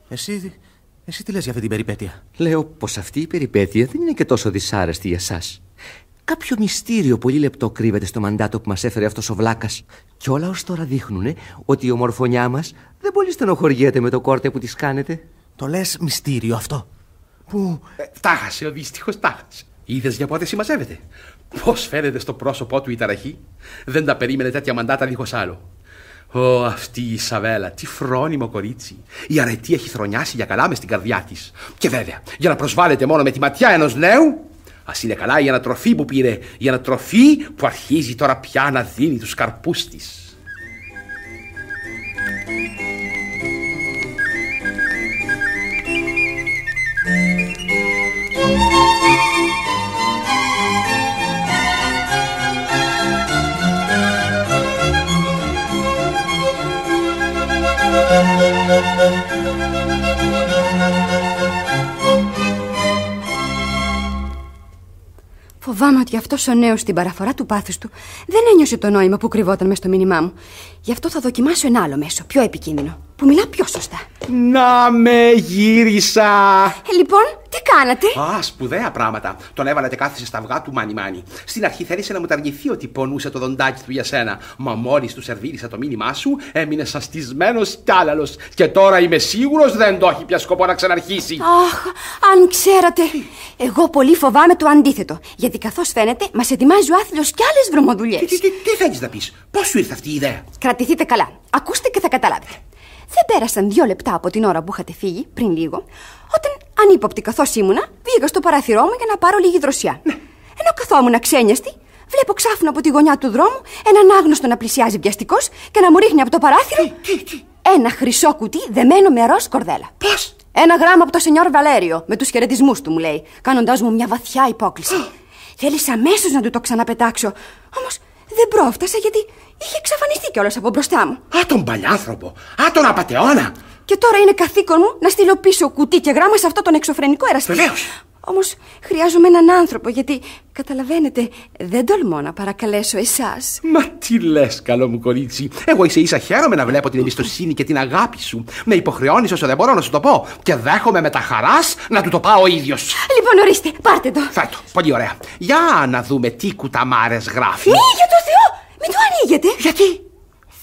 Εσύ, εσύ τι λες για αυτή την περιπέτεια; Λέω πως αυτή η περιπέτεια δεν είναι και τόσο δυσάρεστη για εσά. Κάποιο μυστήριο πολύ λεπτό κρύβεται στο μαντάτο που μας έφερε αυτός ο βλάκας. Και όλα ως τώρα δείχνουν ότι η ομορφωνιά μας δεν πολύ στενοχωριέται με το κόρτε που της κάνετε. Το λες μυστήριο αυτό; Που. Ε, τάχασε ο δύστιχο, τάχασε. Είδες για πότε συμμαζεύεται; Πώς φαίνεται στο πρόσωπό του η ταραχή; Δεν τα περίμενε τέτοια μαντάτα δίχως άλλο. Ω, αυτή η Ισαβέλα, τι φρόνιμο κορίτσι. Η αρετή έχει θρονιάσει για καλά μες στην καρδιά της. Και βέβαια, για να προσβάλλεται μόνο με τη ματιά ενός νέου, ας είναι καλά η ανατροφή που πήρε. Η ανατροφή που αρχίζει τώρα πια να δίνει τους καρπούς της. Φοβάμαι ότι αυτός ο νέος στην παραφορά του πάθους του δεν ένιωσε το νόημα που κρυβόταν μες στο μήνυμά μου. Γι' αυτό θα δοκιμάσω ένα άλλο μέσο, πιο επικίνδυνο, που μιλά πιο σωστά. Να με γύρισα! Ε, λοιπόν, τι κάνατε; Α, σπουδαία πράγματα. Τον έβαλε και κάθισε στα αυγά του μάνι μάνι. Στην αρχή θέλησε να μου ταργηθεί ότι πονούσε το δοντάκι του για σένα. Μα μόλις του σερβίρισα το μήνυμά σου, έμεινε σαστισμένος κι άλαλος. Και τώρα είμαι σίγουρος δεν το έχει πια σκοπό να ξαναρχίσει. Αχ, αν ξέρατε. Εγώ πολύ φοβάμαι το αντίθετο. Γιατί καθώς φαίνεται, μας ετοιμάζει ο άθλιος κι άλλες βρωμοδουλειές. Τι, τι, τι, τι θέλεις να πεις, Πώς σου ήρθε αυτή η ιδέα; Κρατηθείτε καλά. Ακούστε και θα καταλάβετε. Δεν πέρασαν δύο λεπτά από την ώρα που είχατε φύγει, πριν λίγο, όταν ανύποπτη καθώς ήμουνα, βγήκα στο παράθυρό μου για να πάρω λίγη δροσιά. Ναι. Ενώ καθόμουν ξένιαστη, βλέπω ξάφνου από τη γωνιά του δρόμου έναν άγνωστο να πλησιάζει βιαστικός και να μου ρίχνει από το παράθυρο Τι, τι, ένα χρυσό κουτί δεμένο με ροζ κορδέλα. Πώς; Ένα γράμμα από το σενιόρ Βαλέριο, με τους χαιρετισμούς του, μου λέει, κάνοντάς μου μια βαθιά υπόκληση. Θέλησα αμέσως να του το ξαναπετάξω. Όμως δεν πρόφτασα γιατί είχε εξαφανιστεί κιόλας από μπροστά μου. Α, τον παλιάνθρωπο. Α, τον απαταιώνα. Και τώρα είναι καθήκον μου να στείλω πίσω κουτί και γράμμα σε αυτό τον εξωφρενικό εραστή. Βεβαίως. Όμως χρειάζομαι έναν άνθρωπο γιατί καταλαβαίνετε, δεν τολμώ να παρακαλέσω εσάς. Μα τι λες, καλό μου κορίτσι. Εγώ ίσα ίσα χαίρομαι να βλέπω την εμπιστοσύνη και την αγάπη σου. Με υποχρεώνεις όσο δεν μπορώ να σου το πω. Και δέχομαι με τα χαράς να του το πάω ο ίδιος. Λοιπόν, ορίστε, πάρτε το. Φέτο, πολύ ωραία. Για να δούμε τι κουταμάρες γράφει. Μη, για το Θεό! Μην το ανοίγετε. Γιατί;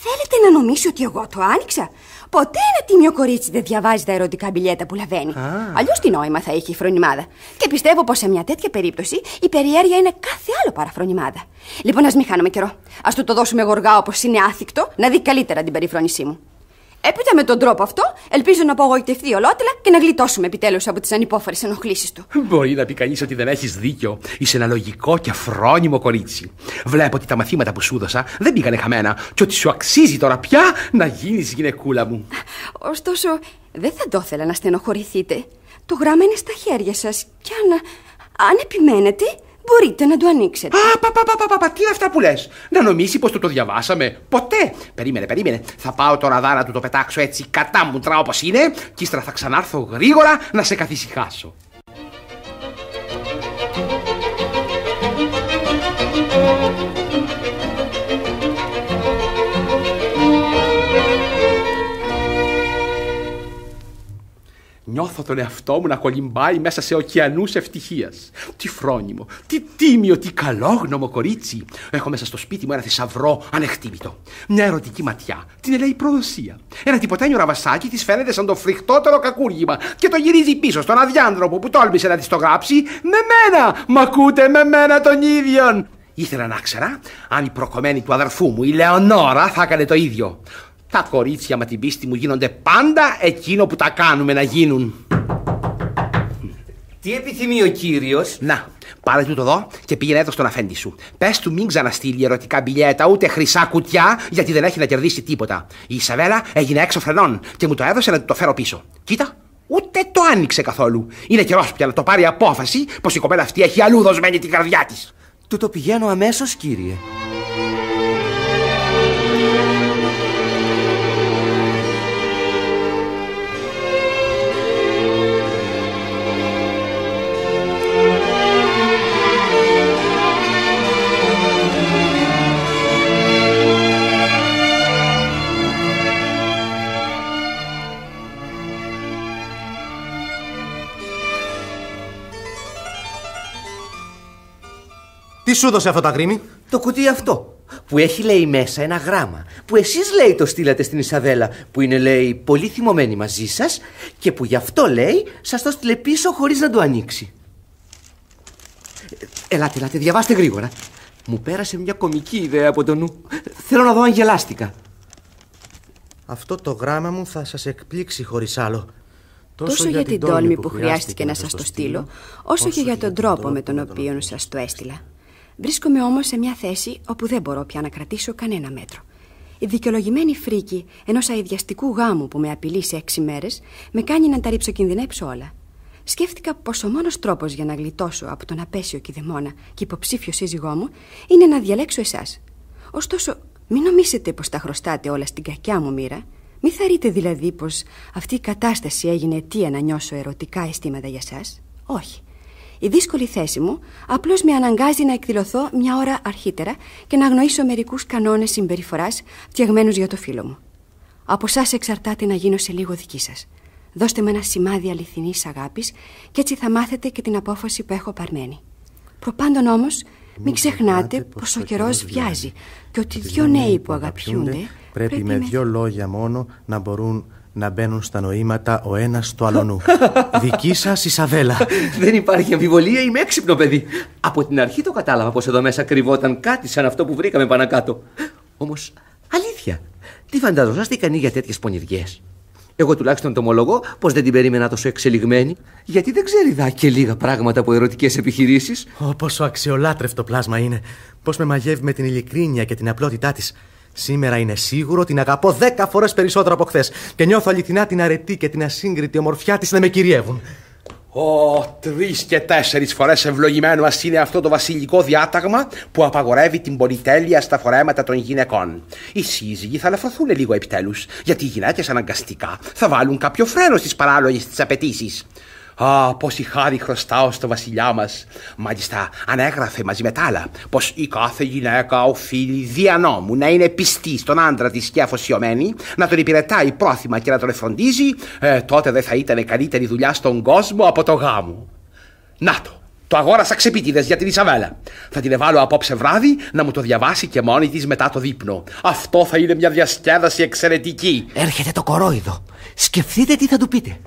Θέλετε να νομίσει ότι εγώ το άνοιξα; Ποτέ ένα τίμιο κορίτσι δεν διαβάζει τα ερωτικά μπιλιέτα που λαβαίνει. Αλλιώς τι νόημα θα είχε η φρονιμάδα; Και πιστεύω πως σε μια τέτοια περίπτωση η περιέργεια είναι κάθε άλλο παρά φρονιμάδα. Λοιπόν, ας μην χάνουμε καιρό. Α του το δώσουμε γοργά όπως είναι άθικτο να δει καλύτερα την περιφρόνησή μου. Έπειτα με τον τρόπο αυτό, ελπίζω να απογοητευτεί ολότελα και να γλιτώσουμε επιτέλους από τις ανυπόφορε ενοχλήσεις του. Μπορεί να πει κανείς ότι δεν έχεις δίκιο. Είσαι ένα λογικό και φρόνιμο κορίτσι. Βλέπω ότι τα μαθήματα που σου έδωσα δεν πήγανε χαμένα και ότι σου αξίζει τώρα πια να γίνεις γυναικούλα μου. Ωστόσο, δεν θα το ήθελα να στενοχωρηθείτε. Το γράμμα είναι στα χέρια σας και αν, αν επιμένετε, Μπορείτε να το ανοίξετε. Α, πα, πα, πα, πα, πα, τι είναι αυτά που λες; Να νομίσει πως το το διαβάσαμε. Ποτέ. Περίμενε, περίμενε. Θα πάω τώρα δά να του το πετάξω έτσι κατά μουτρά όπως είναι και ύστερα θα ξανάρθω γρήγορα να σε καθησυχάσω. Νιώθω τον εαυτό μου να κολυμπάει μέσα σε ωκεανούς ευτυχίας. Τι φρόνιμο, τι τίμιο, τι καλόγνωμο κορίτσι. Έχω μέσα στο σπίτι μου ένα θησαυρό ανεκτήμητο. Μια ερωτική ματιά. Την ελέει προδοσία. Ένα τυποτένιο ραβασάκι της φαίνεται σαν το φρικτότερο κακούργημα και το γυρίζει πίσω στον αδιάντροπο που τόλμησε να της το γράψει με μένα. Μ' ακούτε με μένα τον ίδιον. Ήθελα να ξέρα αν η προκομμένη του αδερφού μου, η Λεωνόρα, θα έκανε το ίδιο. Τα κορίτσια με την πίστη μου γίνονται πάντα εκείνο που τα κάνουμε να γίνουν. Τι επιθυμεί ο κύριος; Να, πάρε του το εδώ και πήγαινε εδώ στον αφέντη σου. Πες του μην ξαναστείλει ερωτικά μπιλιέτα ούτε χρυσά κουτιά γιατί δεν έχει να κερδίσει τίποτα. Η Ισαβέλα έγινε έξω φρενών και μου το έδωσε να του το φέρω πίσω. Κοίτα, ούτε το άνοιξε καθόλου. Είναι καιρός πια να το πάρει απόφαση πως η κοπέλα αυτή έχει αλλού δοσμένη την καρδιά της. Του το πηγαίνω αμέσως, κύριε. Τι σου έδωσε αυτό το αγρίμι; Το κουτί αυτό. Που έχει λέει μέσα ένα γράμμα. Που εσείς λέει το στείλατε στην Ισαβέλα. Που είναι λέει πολύ θυμωμένη μαζί σας. Και που γι' αυτό λέει σας το στείλε πίσω χωρίς να το ανοίξει. Ε, Ελάτε, ελάτε, διαβάστε γρήγορα. Μου πέρασε μια κομική ιδέα από το νου. Θέλω να δω αν γελάστηκα. Αυτό το γράμμα μου θα σας εκπλήξει χωρίς άλλο. Τόσο για την τόλμη που χρειάστηκε να σας το στείλω, όσο και για τον τρόπο με τον οποίο σας το έστειλα. Βρίσκομαι όμως σε μια θέση όπου δεν μπορώ πια να κρατήσω κανένα μέτρο. Η δικαιολογημένη φρίκη ενός αειδιαστικού γάμου που με απειλεί σε έξι μέρες με κάνει να τα ρίψω όλα. Σκέφτηκα πως ο μόνος τρόπος για να γλιτώσω από τον απέσιο κηδεμόνα και υποψήφιο σύζυγό μου είναι να διαλέξω εσάς. Ωστόσο, μην νομίσετε πως τα χρωστάτε όλα στην κακιά μου μοίρα. Μην θαρείτε δηλαδή πως αυτή η κατάσταση έγινε αιτία να νιώσω ερωτικά αισθήματα για σας. Όχι. Η δύσκολη θέση μου απλώς με αναγκάζει να εκδηλωθώ μια ώρα αρχίτερα και να αγνοήσω μερικούς κανόνες συμπεριφοράς φτιαγμένους για το φίλο μου. Από εσάς εξαρτάται να γίνω σε λίγο δική σας. Δώστε με ένα σημάδι αληθινής αγάπης και έτσι θα μάθετε και την απόφαση που έχω παρμένη. Προπάντων όμως, μην ξεχνάτε πως ο καιρός βιάζει και ότι δυο νέοι που αγαπιούνται πρέπει με δυο λόγια μόνο να μπορούν να μπαίνουν στα νοήματα ο ένας του αλωνού. Δική σας Ισαβέλα. Δεν υπάρχει αμφιβολία, είμαι έξυπνο παιδί. Από την αρχή το κατάλαβα πως εδώ μέσα κρυβόταν κάτι σαν αυτό που βρήκαμε πάνω κάτω. Όμως, αλήθεια, τι φανταζόσαστε ικανοί για τέτοιες πονηριές; Εγώ τουλάχιστον το ομολογώ πως δεν την περίμενα τόσο εξελιγμένη, γιατί δεν ξέρει δά και λίγα πράγματα από ερωτικές επιχειρήσεις; Ω, πόσο αξιολάτρευτο πλάσμα είναι. Πώς με μαγεύει με την ειλικρίνεια και την απλότητά της. Σήμερα είναι σίγουρο ότι την αγαπώ δέκα φορές περισσότερο από χθες και νιώθω αληθινά την αρετή και την ασύγκριτη ομορφιά της να με κυριεύουν. Ω, τρεις και τέσσερις φορές ευλογημένο ας είναι αυτό το βασιλικό διάταγμα που απαγορεύει την πολυτέλεια στα φορέματα των γυναικών. Οι σύζυγοι θα λαφρωθούν λίγο επιτέλους, γιατί οι γυναίκες αναγκαστικά θα βάλουν κάποιο φρένο στις παράλογες τι απαιτήσεις. Α, πόση χάρη χρωστάω στο βασιλιά μας. Μάλιστα, ανέγραφε μαζί με τα άλλα πως η κάθε γυναίκα οφείλει δια νόμου να είναι πιστή στον άντρα της και αφοσιωμένη, να τον υπηρετάει πρόθυμα και να τον εφροντίζει, ε, τότε δεν θα ήταν καλύτερη δουλειά στον κόσμο από το γάμο. Να το, το αγόρασα ξεπίτηδε για την Ισαβέλα. Θα την βάλω απόψε βράδυ να μου το διαβάσει και μόνη της μετά το δείπνο. Αυτό θα είναι μια διασκέδαση εξαιρετική. Έρχεται το κορόιδο. Σκεφτείτε τι θα του πείτε.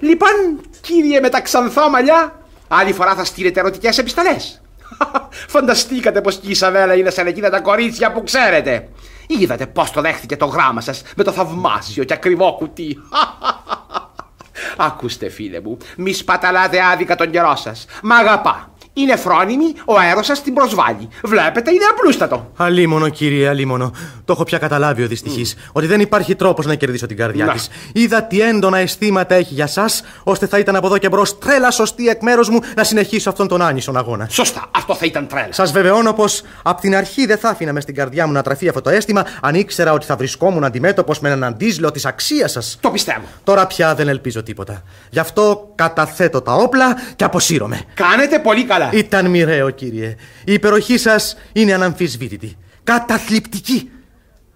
Λοιπόν, κύριε με τα ξανθά μαλλιά, άλλη φορά θα στείλετε ερωτικές επιστολές. Φανταστήκατε πως και η Ισαβέλα είναι σαν εκείνα τα κορίτσια που ξέρετε. Είδατε πώ το δέχτηκε το γράμμα σας με το θαυμάσιο και ακριβό κουτί. Ακούστε φίλε μου, μη σπαταλάτε άδικα τον καιρό σας. Μ' αγαπά. Είναι φρόνιμη, ο αέρος σας την προσβάλλει. Βλέπετε, είναι απλούστατο. Αλίμονο, κύριε, αλίμονο. Το έχω πια καταλάβει ο δυστυχής. Ότι δεν υπάρχει τρόπος να κερδίσω την καρδιά Να. της. Είδα τι έντονα αισθήματα έχει για εσά, ώστε θα ήταν από εδώ και μπρος τρέλα σωστή εκ μέρους μου να συνεχίσω αυτόν τον άνισον αγώνα. Σωστά, αυτό θα ήταν τρέλα. Σας βεβαιώνω πως από την αρχή δεν θα άφηνα μες στην καρδιά μου να τραφεί αυτό το αίσθημα αν ήξερα ότι θα βρισκόμουν αντιμέτωπος με έναν αντίζλο της αξίας σας. Το πιστεύω. Τώρα πια δεν ελπίζω τίποτα. Γι' αυτό καταθέτω τα όπλα και αποσύρωμαι. Κάνετε πολύ καλά. Ήταν μοιραίο, κύριε. Η υπεροχή σας είναι αναμφισβήτητη. Καταθλιπτική.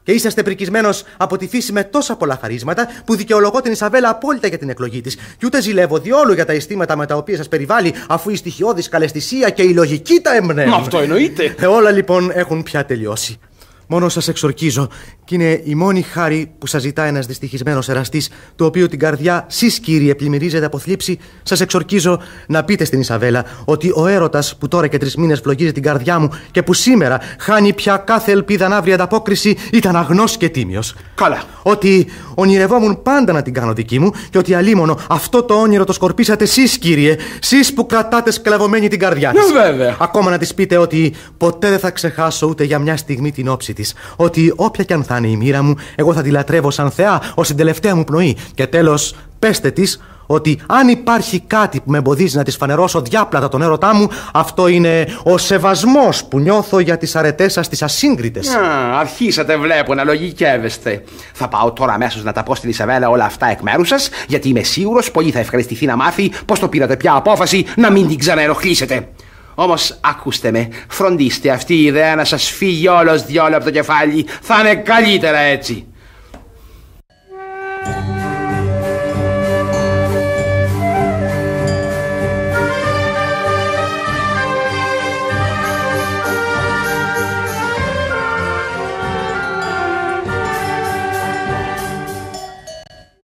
Και είσαστε πρικισμένος από τη φύση με τόσα πολλά χαρίσματα που δικαιολογώ την Ισαβέλα απόλυτα για την εκλογή της. Και ούτε ζηλεύω διόλου για τα αισθήματα με τα οποία σας περιβάλλει, αφού η στοιχειώδης καλεσθησία και η λογική τα εμπνέουν. Μα αυτό εννοείται. Ε, όλα λοιπόν έχουν πια τελειώσει. Μόνο σας εξορκίζω και είναι η μόνη χάρη που σας ζητά ένας δυστυχισμένος εραστής, το οποίο την καρδιά σεις κύριε πλημμυρίζεται από θλίψη. Σας εξορκίζω να πείτε στην Ισαβέλα ότι ο έρωτας που τώρα και τρεις μήνες φλογίζει την καρδιά μου και που σήμερα χάνει πια κάθε ελπίδα να βρει ανταπόκριση ήταν αγνός και τίμιος. Καλά. Ότι ονειρευόμουν πάντα να την κάνω δική μου και ότι αλίμονο αυτό το όνειρο το σκορπίσατε εσείς, κύριε. Σεις που κρατάτε σκλαβωμένη την καρδιά της. Ναι, βέβαια. Ακόμα να της πείτε ότι ποτέ δεν θα ξεχάσω ούτε για μια στιγμή την όψη της. Ότι όποια κι αν θα είναι η μοίρα μου, εγώ θα τη λατρεύω σαν θεά ω την τελευταία μου πνοή. Και τέλος, πέστε της ότι αν υπάρχει κάτι που με εμποδίζει να της φανερώσω διάπλατα τον έρωτά μου, αυτό είναι ο σεβασμός που νιώθω για τις αρετές σας τις ασύγκριτες. Α, αρχίσατε βλέπω να λογικεύεστε. Θα πάω τώρα αμέσως να τα πω στην Ισαβέλα όλα αυτά εκ μέρους σας, γιατί είμαι σίγουρος πολύ θα ευχαριστηθεί να μάθει πώς το πήρατε πια απόφαση να μην την ξαναενοχλήσετε. Όμως, ακούστε με, φροντίστε αυτή η ιδέα να σας φύγει όλος διόλο από το κεφάλι. Θα είναι καλύτερα έτσι.